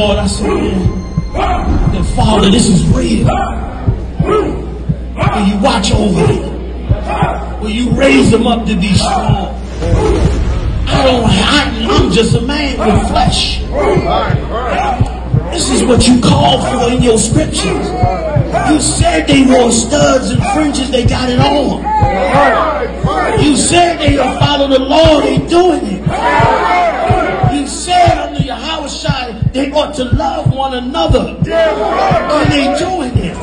Lord, I said, that Father, this is real. Will you watch over me? Will you raise them up to be strong? I don't, I, I'm just a man with flesh. This is what you call for in your scriptures. You said they wore studs and fringes, they got it on. You said they will follow the law, they doing it. They ought to love one another. And they doing it.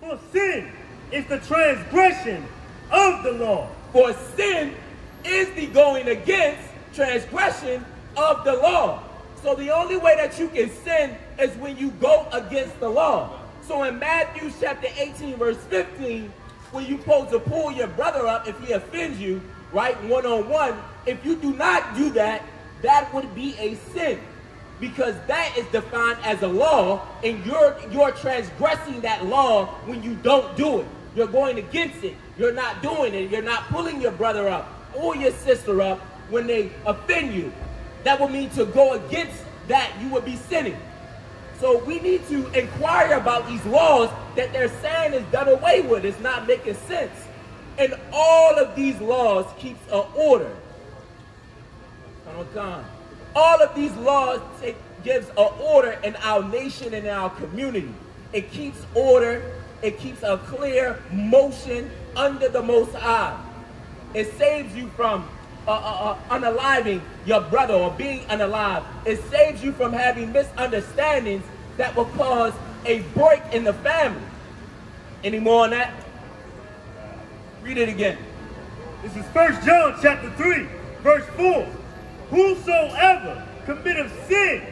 For sin is the transgression of the law. For sin is the going against transgression of the law. So the only way that you can sin is when you go against the law. So in Matthew chapter 18, verse 15, when you're supposed to pull your brother up if he offends you, right, one on one, if you do not do that, that would be a sin. Because that is defined as a law, and you're you're transgressing that law when you don't do it. You're going against it. You're not doing it. You're not pulling your brother up or your sister up when they offend you. That would mean to go against that you would be sinning. So we need to inquire about these laws that they're saying is done away with. It's not making sense. And all of these laws keeps an order. All of these laws take, gives an order in our nation and in our community. It keeps order. It keeps a clear motion under the Most High. It saves you from uh, uh, uh, unaliving your brother or being unalive. It saves you from having misunderstandings that will cause a break in the family. Any more on that? Read it again. This is 1 John chapter 3, verse 4. Whosoever committeth sin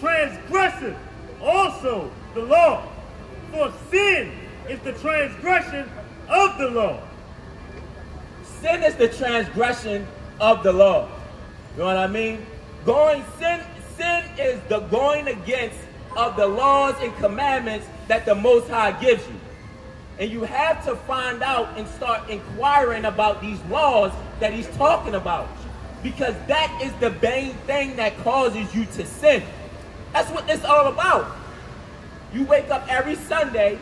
transgresseth also the law. For sin is the transgression of the law. Sin is the transgression of the law. You know what I mean? Going sin sin is the going against of the laws and commandments that the Most High gives you. And you have to find out and start inquiring about these laws that he's talking about. Because that is the main thing that causes you to sin. That's what it's all about. You wake up every Sunday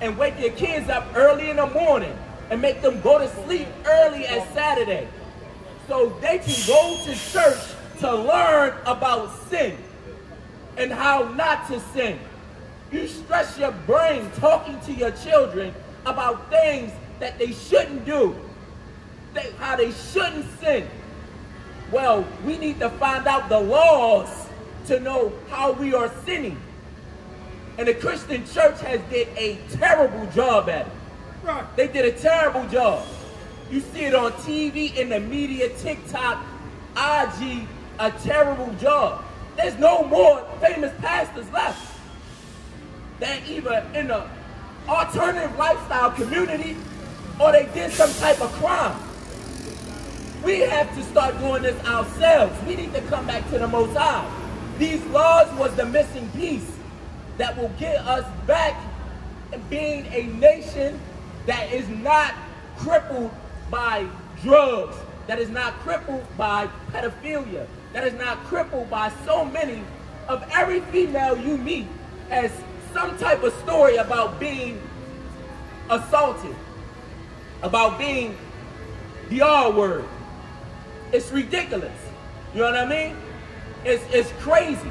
and wake your kids up early in the morning and make them go to sleep early as Saturday so they can go to church to learn about sin and how not to sin. You stress your brain talking to your children about things that they shouldn't do, they, how they shouldn't sin. Well, we need to find out the laws to know how we are sinning. And the Christian church has did a terrible job at it. Right. They did a terrible job. You see it on TV, in the media, TikTok, IG, a terrible job. There's no more famous pastors left. They're either in the alternative lifestyle community or they did some type of crime. We have to start doing this ourselves. We need to come back to the Most High. These laws was the missing piece that will get us back being a nation that is not crippled by drugs, that is not crippled by pedophilia, that is not crippled by so many of every female you meet has some type of story about being assaulted, about being the R word. It's ridiculous. You know what I mean? It's, it's crazy.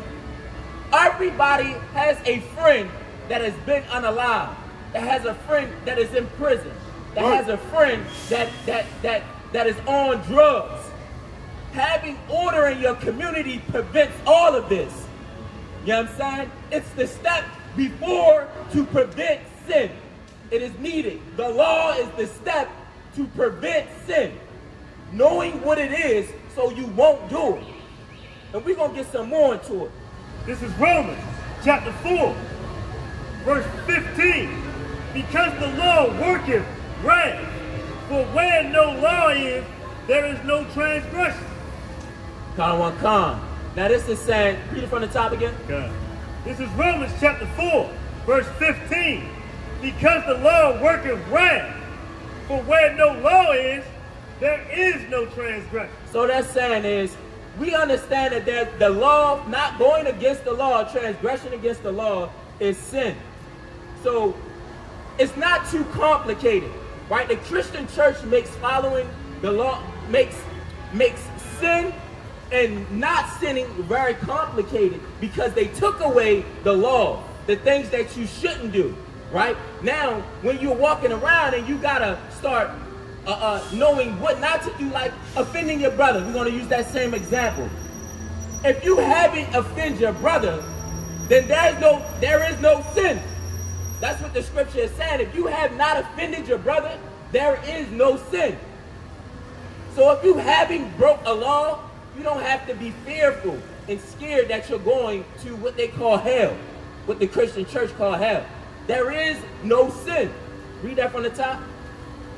Everybody has a friend that has been unalive, that has a friend that is in prison, that has a friend that that that that is on drugs. Having order in your community prevents all of this. You know what I'm saying? It's the step before to prevent sin. It is needed. The law is the step to prevent sin. Knowing what it is so you won't do it. And we're going to get some more into it. This is Romans chapter 4, verse 15. Because the law worketh wrath, for where no law is, there is no transgression. One con. Now this is saying, read it from the top again. God. This is Romans chapter 4, verse 15. because the law worketh wrath. For where no law is, there is no transgression. So that's saying is, we understand that there's the law, not going against the law, transgression against the law is sin. So it's not too complicated, right? The Christian church makes following the law, makes, makes sin and not sinning very complicated because they took away the law, the things that you shouldn't do, right? Now, when you're walking around and you gotta start uh, uh, knowing what not to do, like offending your brother. We're to use that same example. If you haven't offended your brother, then there is no there is no sin. That's what the scripture is saying. If you have not offended your brother, there is no sin. So if you haven't broke a law, you don't have to be fearful and scared that you're going to what they call hell, what the Christian church call hell. There is no sin. Read that from the top.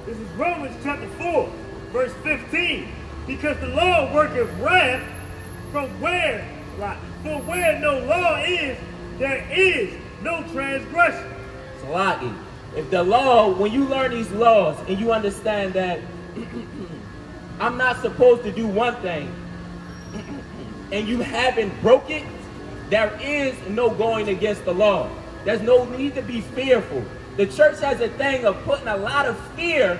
This is Romans chapter 4, verse 15. Because the law worketh wrath from where, right? For where no law is, there is no transgression. Salaki. If the law, when you learn these laws and you understand that I'm not supposed to do one thing and you haven't broke it, there is no going against the law. There's no need to be fearful. The church has a thing of putting a lot of fear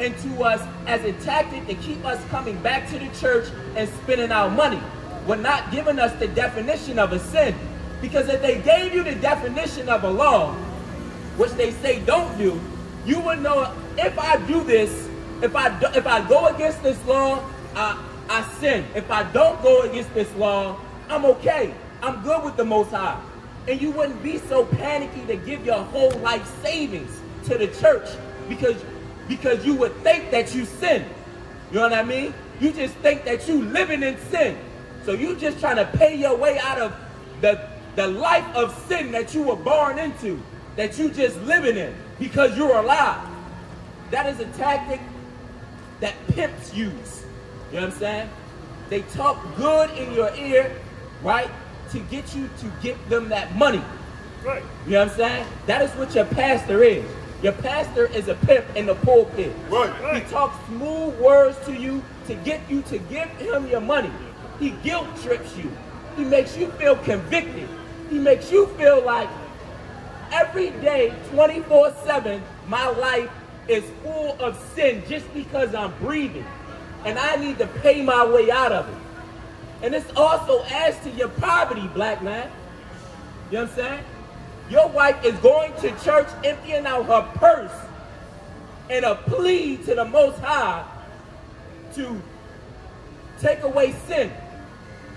into us as a tactic to keep us coming back to the church and spending our money. We're not giving us the definition of a sin. Because if they gave you the definition of a law, which they say don't do, you would know if I do this, if I do, if I go against this law, I, I sin. If I don't go against this law, I'm okay. I'm good with the Most High and you wouldn't be so panicky to give your whole life savings to the church because because you would think that you sin. You know what I mean? You just think that you living in sin. So you just trying to pay your way out of the the life of sin that you were born into, that you just living in because you're alive. That is a tactic that pimps use. You know what I'm saying? They talk good in your ear, right? to get you to get them that money. Right. You know what I'm saying? That is what your pastor is. Your pastor is a pimp in the pulpit. Right. He talks smooth words to you to get you to give him your money. He guilt trips you. He makes you feel convicted. He makes you feel like every day, 24 7, my life is full of sin just because I'm breathing. And I need to pay my way out of it. And this also adds to your poverty, black man. You know what I'm saying? Your wife is going to church emptying out her purse in a plea to the Most High to take away sin.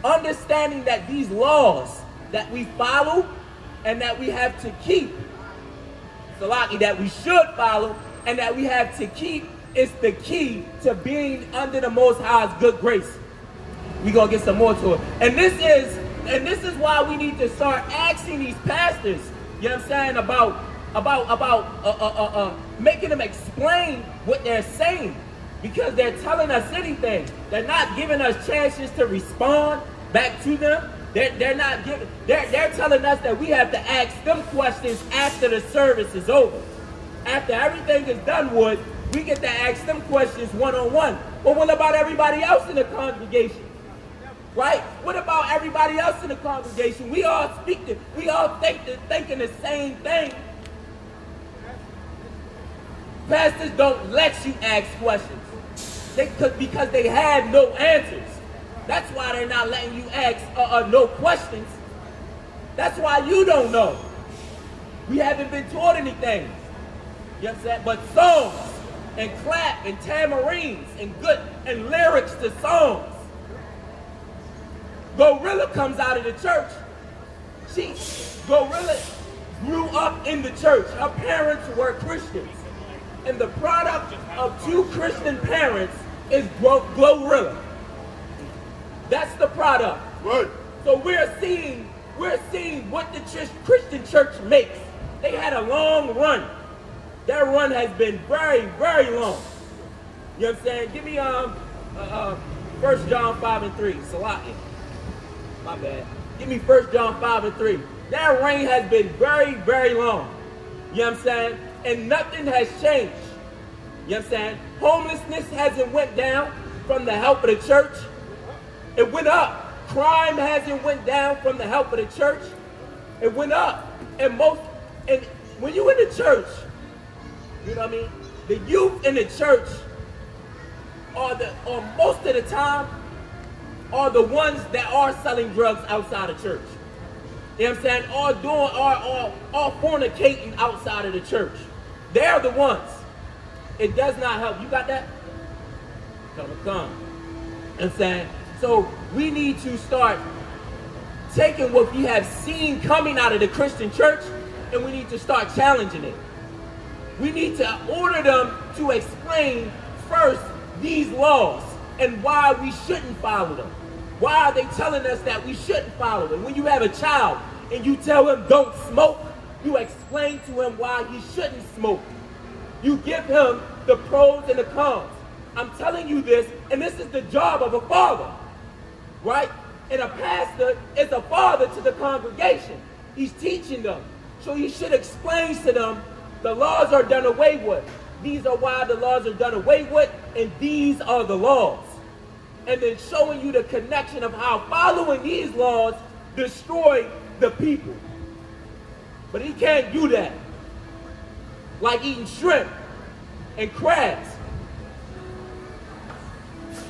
Understanding that these laws that we follow and that we have to keep, Salaki, that we should follow and that we have to keep is the key to being under the Most High's good grace we gonna get some more to it. And this is, and this is why we need to start asking these pastors, you know what I'm saying, about about about uh, uh, uh, uh, making them explain what they're saying because they're telling us anything. They're not giving us chances to respond back to them. They're, they're not giving. They're, they're telling us that we have to ask them questions after the service is over. After everything is done with, we get to ask them questions one on one. But what about everybody else in the congregation? Right? What about everybody else in the congregation? We all speak to, we all think the, thinking the same thing. Pastors don't let you ask questions. They, because they have no answers. That's why they're not letting you ask uh, uh, no questions. That's why you don't know. We haven't been taught anything. You saying? But songs and clap and tamarines and good and lyrics to songs Glorilla comes out of the church. She, Glorilla grew up in the church. Her parents were Christians. And the product of two Christian parents is Glorilla. That's the product. Right. So we're seeing, we're seeing what the Christian church makes. They had a long run. Their run has been very, very long. You know what I'm saying? Give me um uh, uh, 1 John 5 and 3. Salaki. My bad. Give me 1 John 5 and 3. That reign has been very, very long. You know what I'm saying? And nothing has changed. You know what I'm saying? Homelessness hasn't went down from the help of the church. It went up. Crime hasn't went down from the help of the church. It went up. And most and when you in the church, you know what I mean? The youth in the church are the or most of the time are the ones that are selling drugs outside of church. You know what I'm saying? Are doing are are, are fornicating outside of the church. They're the ones. It does not help. You got that? Come come. You know what I'm saying? So we need to start taking what we have seen coming out of the Christian church and we need to start challenging it. We need to order them to explain first these laws and why we shouldn't follow them. Why are they telling us that we shouldn't follow them? When you have a child and you tell him don't smoke, you explain to him why he shouldn't smoke. You give him the pros and the cons. I'm telling you this, and this is the job of a father right? And a pastor is a father to the congregation. He's teaching them. So he should explain to them the laws are done away with. These are why the laws are done away with, and these are the laws. And then showing you the connection of how following these laws destroy the people. But he can't do that. Like eating shrimp and crabs.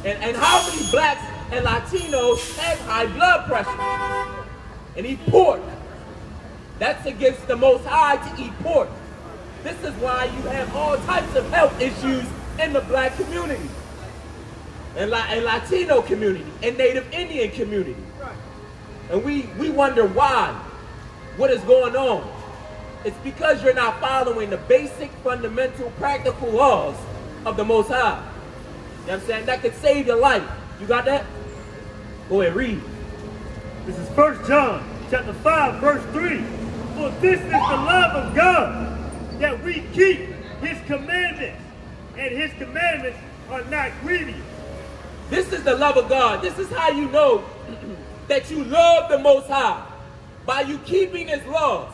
And, and how many blacks and Latinos have high blood pressure and eat pork. That's against the Most High to eat pork. This is why you have all types of health issues in the black community, and, La and Latino community, and Native Indian community. And we, we wonder why, what is going on. It's because you're not following the basic, fundamental, practical laws of the Most High. You I'm saying? That could save your life. You got that? Ahead, read. This is First John chapter 5, verse 3. For this is the love of God, that we keep his commandments, and his commandments are not grievous. This is the love of God. This is how you know that you love the Most High, by you keeping his laws.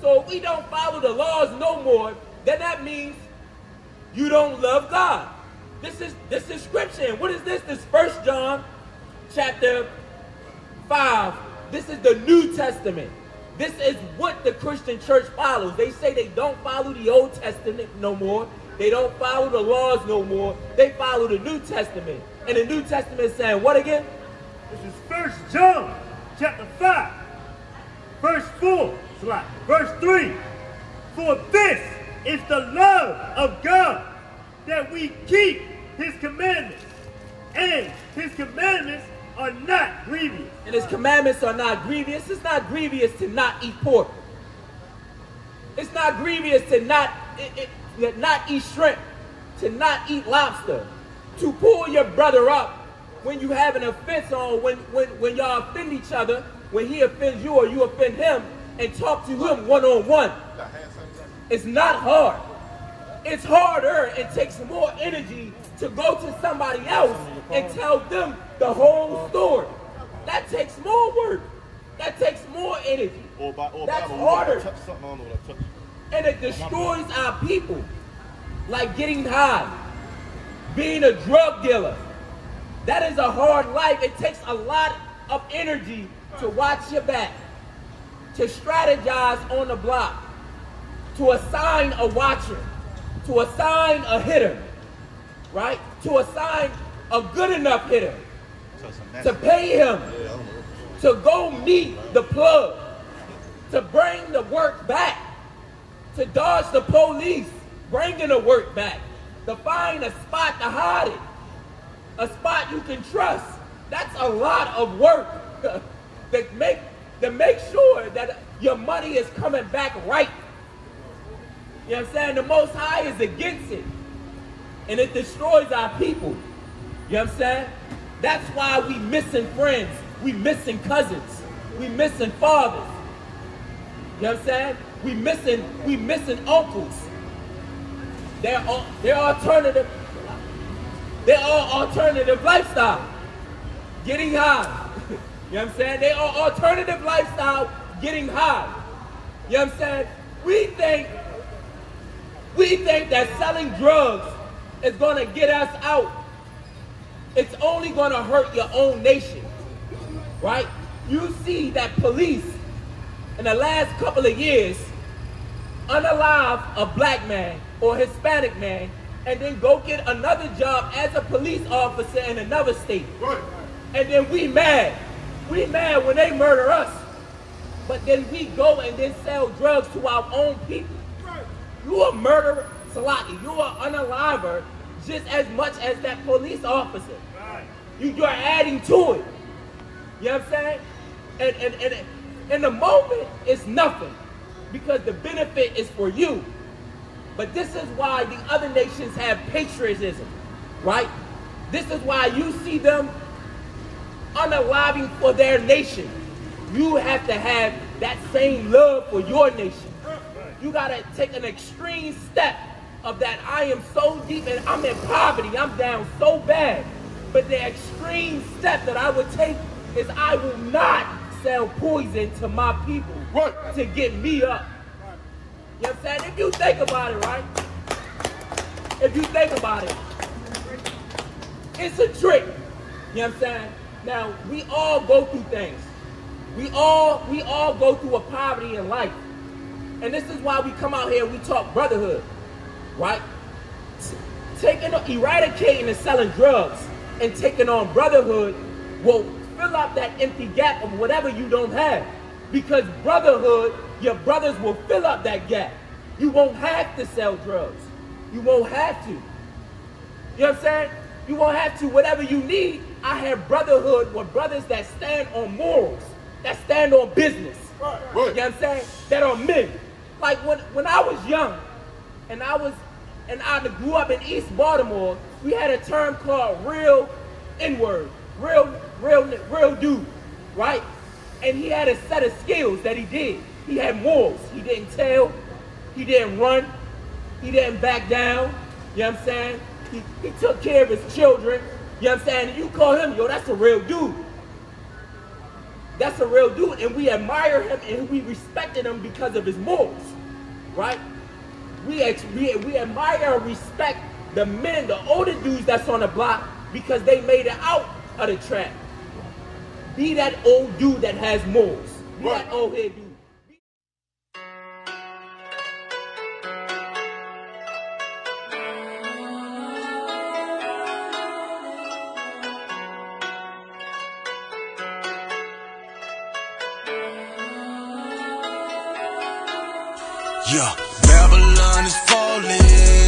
So if we don't follow the laws no more, then that means you don't love God. This is this is scripture. And what is this? This First John chapter 5. This is the New Testament. This is what the Christian church follows. They say they don't follow the Old Testament no more. They don't follow the laws no more. They follow the New Testament. And the New Testament is saying what again? This is First John chapter 5, verse 4, slide, verse 3. For this is the love of God, that we keep his commandments. And his commandments are not grievous. And his commandments are not grievous. It's not grievous to not eat pork. It's not grievous to not, it, it, not eat shrimp, to not eat lobster, to pull your brother up when you have an offense on, when, when, when y'all offend each other, when he offends you or you offend him, and talk to him one-on-one. It's not hard. It's harder and takes more energy to go to somebody else and tell them the whole story. That takes more work. That takes more energy. Or by, or That's Bible, harder. Touch something, I don't know what I touch. And it destroys our people. Like getting high, being a drug dealer. That is a hard life. It takes a lot of energy to watch your back, to strategize on the block, to assign a watcher, to assign a hitter, right? To assign a good enough hitter, to pay him, to go meet the plug, to bring the work back, to dodge the police, bringing the work back, to find a spot to hide it, a spot you can trust. That's a lot of work to make to make sure that your money is coming back right. You know what I'm saying? The Most High is against it, and it destroys our people. You know what I'm saying? That's why we missing friends. We missing cousins. We missing fathers. You know what I'm saying? We missing, we missing uncles. They're, al- they're alternative. They're all alternative lifestyle. Getting high. you know what I'm saying? They are alternative lifestyle getting high. You know what I'm saying? We think We think that selling drugs is going to get us out. It's only going to hurt your own nation, right? You see that police in the last couple of years unalive a black man or Hispanic man and then go get another job as a police officer in another state. Right. And then we mad. We mad when they murder us. But then we go and then sell drugs to our own people. You a murderer, Salaki. You are unaliver just as much as that police officer. Right. You, you're adding to it. You know what I'm saying? And, and, and in the moment, it's nothing because the benefit is for you. But this is why the other nations have patriotism, right? This is why you see them unaliving for their nation. You have to have that same love for your nation. You gotta take an extreme step of that I am so deep and I'm in poverty, I'm down so bad. But the extreme step that I would take is I will not sell poison to my people Right. to get me up. You know what I'm saying? If you think about it, right? If you think about it, it's a trick. You know what I'm saying? Now, we all go through things. We all we all go through a poverty in life. And this is why we come out here and we talk brotherhood. Right? Taking eradicating and selling drugs and taking on brotherhood will fill up that empty gap of whatever you don't have. Because brotherhood, your brothers will fill up that gap. You won't have to sell drugs. You won't have to. You know what I'm saying? You won't have to. Whatever you need, I have brotherhood with brothers that stand on morals, that stand on business. Right. You know what I'm saying? That are men. Like when, when I was young and I was and I grew up in East Baltimore, we had a term called real N-word. Real, real, real dude, right? And he had a set of skills that he did. He had morals. He didn't tell. He didn't run. He didn't back down. You know what I'm saying? He, he took care of his children. You know what I'm saying? And you call him, yo, that's a real dude. That's a real dude. And we admire him and we respected him because of his morals. Right? We, ex- we, we admire and respect the men, the older dudes that's on the block because they made it out of the trap. Be that old dude that has morals. Be Right. that old head dude. Yeah, Babylon is falling.